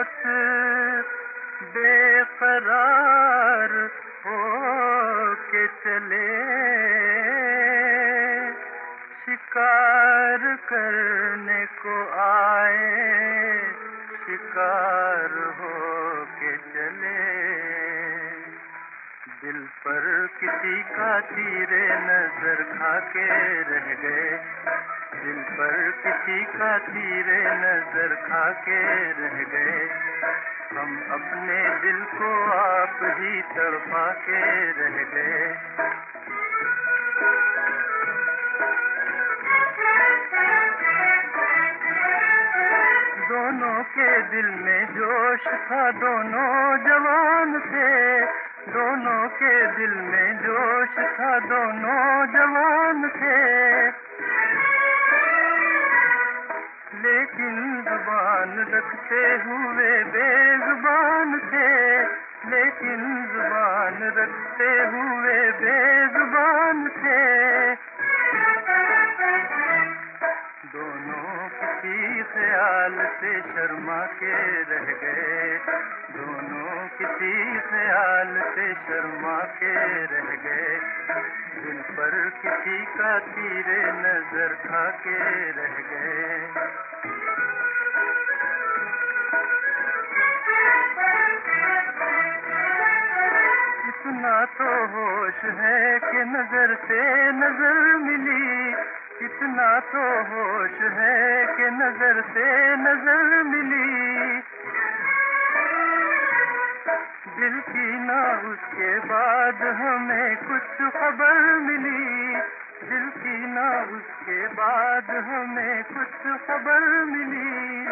بہت بے قرار ہو کے چلے۔ شکار کرنے کو آئے، شکار ہو کے چلے۔ دل پر کسی کا تیرے نظر کھا کے رہ گئے۔ دل پر کسی کا تیرے نظر کھا کے رہ گئے۔ ہم اپنے دل کو آپ ہی تڑپا کے رہ گئے۔ دونوں کے دل میں جوش تھا، دونوں جوان تھے۔ دونوں کے دل میں جوش تھا، دونوں جوان تھے۔ زبان ہوئے بے زبان تھے لیکن زبان رکھتے ہوئے بے زبان تھے دونوں کسی خیال سے شرما کے رہ گئے۔ دونوں کسی خیال سے شرما کے رہ گئے۔ دل پر کسی کا تیرے نظر کھا کے رہ گئے۔ اتنا تو ہوش ہے کہ نظر سے نظر ملی۔ اتنا تو ہوش ہے کہ نظر سے نظر ملی۔ دل کی نہ اس کے بعد ہمیں کچھ خبر ملی۔ دل کی نہ اس کے بعد ہمیں کچھ خبر ملی۔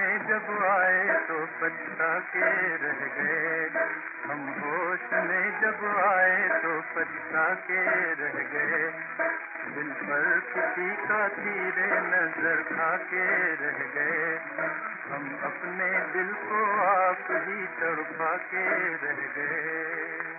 ہوش جب آئے تو پچھتا کے رہ گئے۔ ہم ہوش میں جب آئے تو پچھتا کے رہ گئے۔ دل پر کسی کا تیرے نظر کھا کے رہ گئے۔ ہم اپنے دل کو آپ ہی تڑپا کے رہ گئے۔